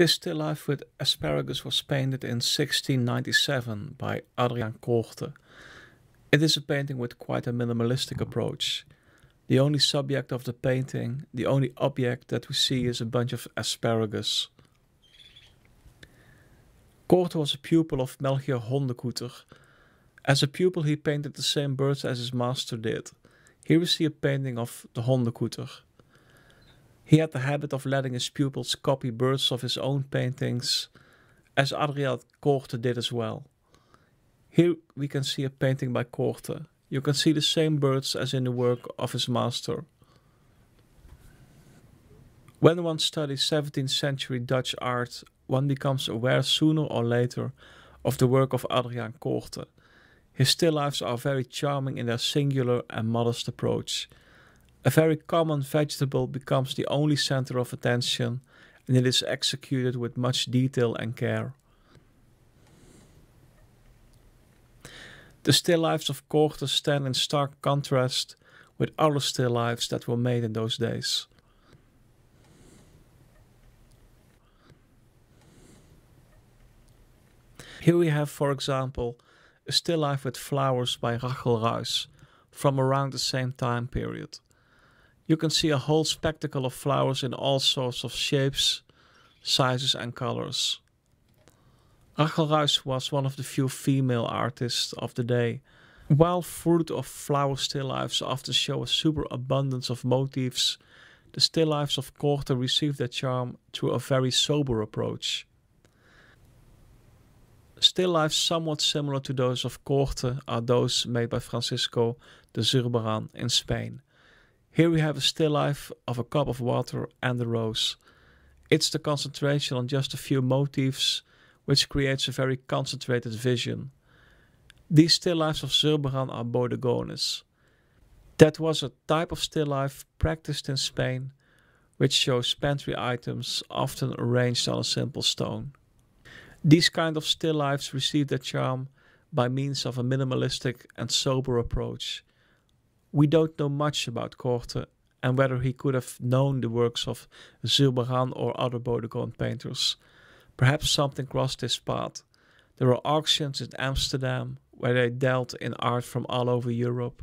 This still life with asparagus was painted in 1697 by Adriaen Coorte. It is a painting with quite a minimalistic approach. The only subject of the painting, the only object that we see is a bunch of asparagus. Coorte was a pupil of Melchior Hondecoeter. As a pupil he painted the same birds as his master did. Here we see a painting of d'Hondecoeter. He had the habit of letting his pupils copy birds of his own paintings, as Adriaen Coorte did as well. Here we can see a painting by Coorte. You can see the same birds as in the work of his master. When one studies 17th century Dutch art, one becomes aware sooner or later of the work of Adriaen Coorte. His still lifes are very charming in their singular and modest approach. A very common vegetable becomes the only center of attention and it is executed with much detail and care. The still lifes of Coorte stand in stark contrast with other still lifes that were made in those days. Here we have, for example, a still life with flowers by Rachel Ruysch from around the same time period. You can see a whole spectacle of flowers in all sorts of shapes, sizes and colors. Rachel Ruysch was one of the few female artists of the day. While fruit of flower still lifes often show a superabundance of motifs, the still lifes of Coorte receive their charm through a very sober approach. Still lifes somewhat similar to those of Coorte are those made by Francisco de Zurbarán in Spain. Here we have a still life of a cup of water and a rose. It's the concentration on just a few motifs which creates a very concentrated vision. These still lifes of Zurbarán are bodegones. That was a type of still life practiced in Spain which shows pantry items often arranged on a simple stone. These kind of still lifes receive their charm by means of a minimalistic and sober approach. We don't know much about Coorte and whether he could have known the works of Zurbarán or other Bodegone painters. Perhaps something crossed his path. There were auctions in Amsterdam where they dealt in art from all over Europe,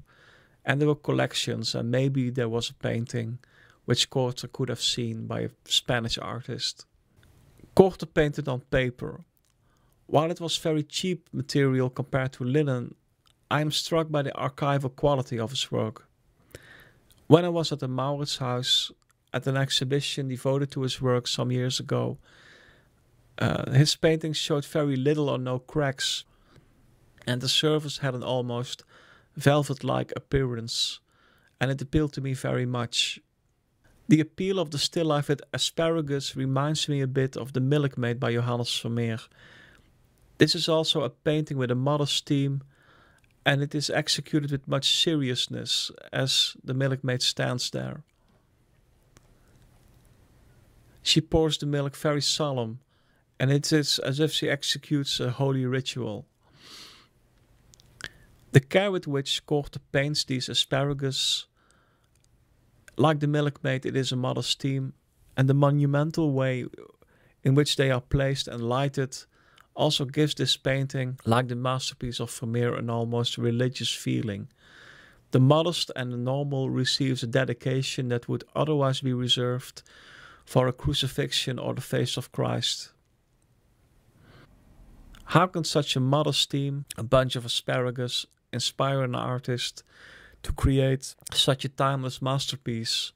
and there were collections, and maybe there was a painting which Coorte could have seen by a Spanish artist. Coorte painted on paper. While it was very cheap material compared to linen, I am struck by the archival quality of his work. When I was at the Mauritshuis at an exhibition devoted to his work some years ago, uh, his paintings showed very little or no cracks, and the surface had an almost velvet like appearance, and it appealed to me very much. The appeal of the still life with asparagus reminds me a bit of The Milkmaid by Johannes Vermeer. This is also a painting with a modest theme and it is executed with much seriousness as the milkmaid stands there. She pours the milk very solemn, and it is as if she executes a holy ritual. The care with which Coorte paints these asparagus, like the milkmaid, it is a modest theme, and the monumental way in which they are placed and lighted also gives this painting, like the masterpiece of Vermeer, an almost religious feeling. The modest and the normal receives a dedication that would otherwise be reserved for a crucifixion or the face of Christ. How can such a modest theme, a bunch of asparagus, inspire an artist to create such a timeless masterpiece?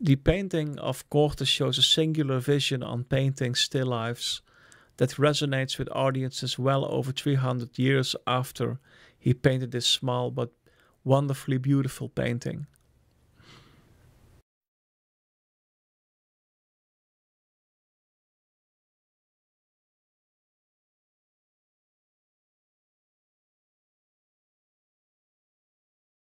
The painting of Coorte's shows a singular vision on painting still lifes that resonates with audiences well over 300 years after he painted this small but wonderfully beautiful painting.